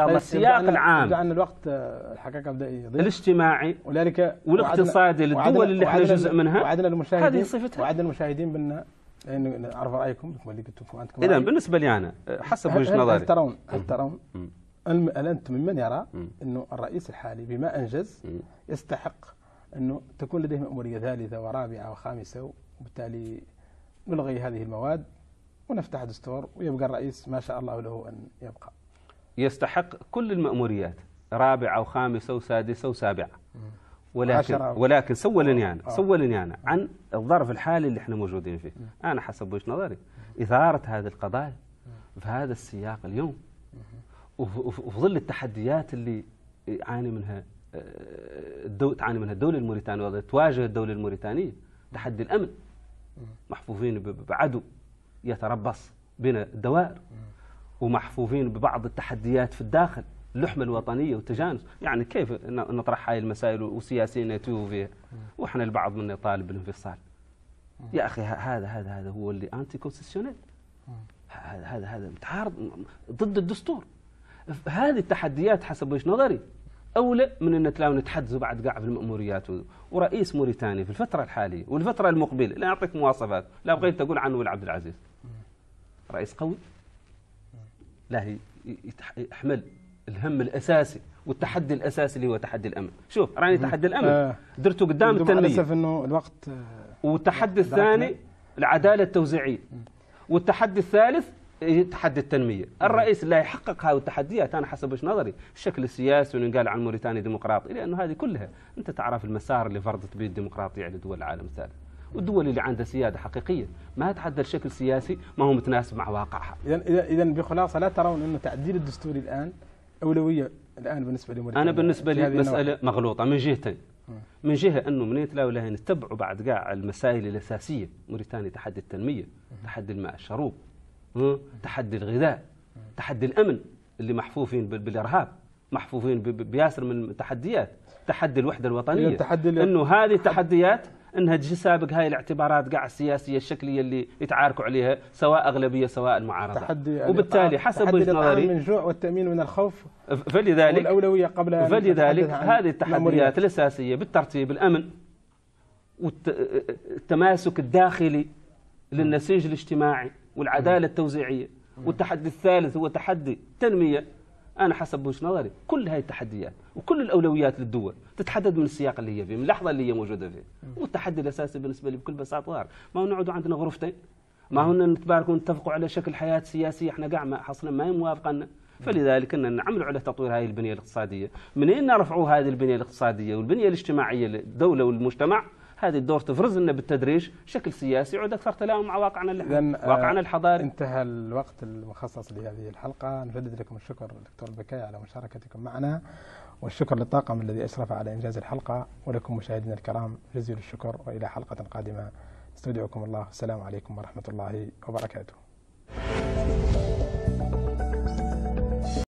السياق العام. عن الوقت الحقيقة بدأ يضيق الاجتماعي ولذلك والاقتصادي للدول اللي إحنا جزء منها وعدنا المشاهدين هذه صفتها. وعدنا المشاهدين بان نعرف رأيكم بكم اللي كنتم أنتم اذا بالنسبة لي أنا حسب وجهة نظري هل ترون هل ترون هل أنتم ممن يرى أنه الرئيس الحالي بما أنجز يستحق أنه تكون لديه مأمورية ثالثة ورابعة وخامسة وبالتالي نلغي هذه المواد ونفتح دستور ويبقى الرئيس ما شاء الله له أن يبقى. يستحق كل المأموريات رابعة وخامسة وسادسة وسابعة. ولكن ولكن سوى لنا أنا سوى لنا أنا عن الظرف الحالي اللي إحنا موجودين فيه. أنا حسب وجهة نظري. إثارة هذه القضايا في هذا السياق اليوم. وفي ظل التحديات اللي يعاني منها الدو... تعاني منها الدولة الموريتانية تواجه الدولة الموريتانية تحدي الأمن. محفوفين بعدو يتربص بين الدوائر. ومحفوفين ببعض التحديات في الداخل اللحمة الوطنية والتجانس يعني كيف نطرح هاي المسائل وسياسيين يتوهوا فيها وإحنا البعض منا يطالب بالانفصال. يا أخي هذا هذا هذا هو اللي أنتي كونستيسيونيل هذا هذا هذا متعارض ضد الدستور. هذه التحديات حسب وجهة نظري أولى من ان تلاقوا نتحدثوا بعد قاع في المأموريات ورئيس موريتانيا في الفترة الحالية والفترة المقبلة لا اعطيك مواصفات لا بغيت تقول عنه عبد العزيز. رئيس قوي. لا يحمل الهم الأساسي والتحدي الأساسي اللي هو تحدي الأمن. شوف راني تحدي الأمن. آه. درته قدام التنمية. للاسف إنه الوقت والتحدي الثاني العدالة التوزيعية. والتحدي الثالث تحدي التنمية. الرئيس لا يحقق هذه التحديات أنا حسب وجهه نظري. الشكل السياسي وينقال عن موريتانيا ديمقراطي لأنه هذه كلها أنت تعرف المسار اللي فرضت به الديمقراطية على دول العالم الثالث والدول اللي عندها سيادة حقيقية. ما تحدد شكل سياسي ما هو متناسب مع واقعها. إذا إذا بخلاصة لا ترون أنه تعديل الدستور الآن أولوية الآن بالنسبة لموريتانيا أنا بالنسبة لي مسألة مغلوطة من جهتين. من جهة أنه من يتلاقوا لها نتبعوا بعد قاع المسائل الأساسية. موريتانيا تحدي التنمية تحدي الماء الشروب تحدي الغذاء تحدي الأمن اللي محفوفين بالإرهاب محفوفين بياسر من التحديات تحدي الوحدة الوطنية. تحدي أنه هذه التحديات انها تجي سابق هاي الاعتبارات قاع السياسية الشكلية اللي يتعاركوا عليها سواء أغلبية سواء المعارضة. تحدي وبالتالي حسب وجهة نظري من الجوع والتأمين من الخوف فلذلك والأولوية قبل فلذلك هذه التحديات الأساسية بالترتيب الأمن والتماسك الداخلي للنسيج الاجتماعي والعدالة التوزيعية. والتحدي الثالث هو تحدي التنمية أنا حسب وجهة نظري كل هاي التحديات وكل الأولويات للدول تتحدد من السياق اللي هي فيه من اللحظة اللي هي موجودة فيه. والتحدي الأساسي بالنسبة لي بكل بساطة ظاهر ما هو نقعدوا عندنا غرفتين. ما هو نتباركوا ونتفقوا على شكل حياة سياسية إحنا قاع ما حصلنا ما هي موافقة فلذلك إن نعملوا على تطوير هذه البنية الاقتصادية، منين نرفعوا هذه البنية الاقتصادية والبنية الاجتماعية للدولة والمجتمع؟ هذه الدور تفرز لنا بالتدريج شكل سياسي يعود أكثر تلائم مع واقعنا واقعنا الحضاري. انتهى الوقت المخصص لهذه الحلقة. نجدد لكم الشكر دكتور البكاي على مشاركتكم معنا والشكر للطاقم الذي أشرف على إنجاز الحلقة ولكم مشاهدينا الكرام جزيل الشكر وإلى حلقة قادمة. استودعكم الله. السلام عليكم ورحمة الله وبركاته.